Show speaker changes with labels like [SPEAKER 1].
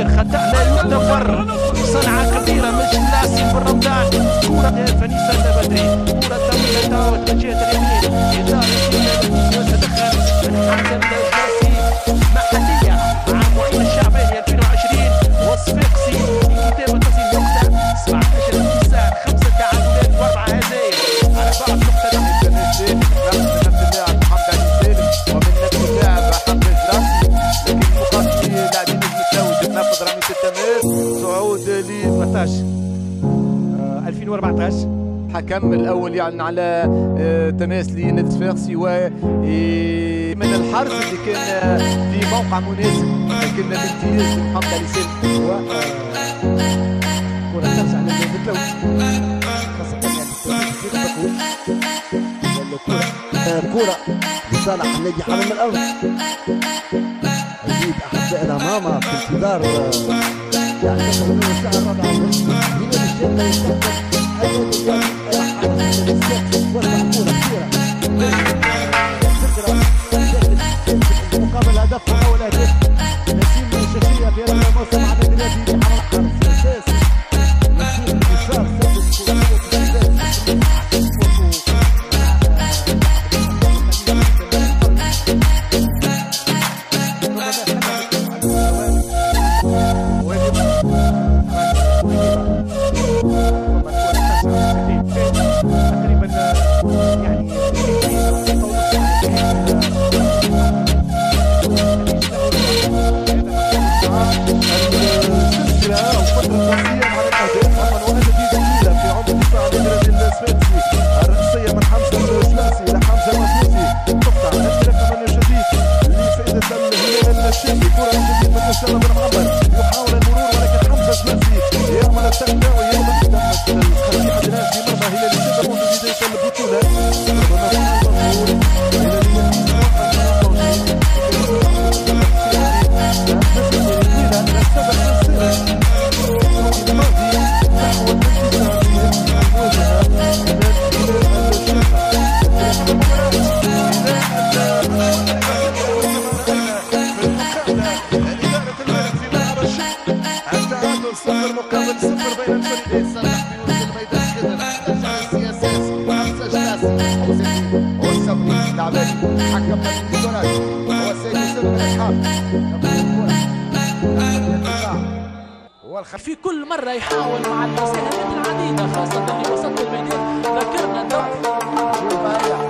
[SPEAKER 1] خير خدعنا يدبر صنعة كبيرة مش لازم بالرمضان كورة فنيسة 2014
[SPEAKER 2] حكم الأول يعني على تماس لنادي صفاقسي و من الحرس اللي كان آه، في موقع مناسب لكن الامتياز محمد علي سالم.
[SPEAKER 1] و كرة ترجع للبتلوي خاصة يعني التوفيق كثير بقول
[SPEAKER 3] كرة لصالح النادي حرم الأرض أكيد أحبائنا ماما في انتظار آه، يعني
[SPEAKER 2] يحاول المرور ولكن حمزة الثلاثي يعمل التقنية ويعمل
[SPEAKER 1] في كل مرة يحاول مع المساهمات العديدة خاصة في وسط الميدان ذكرنا ضعف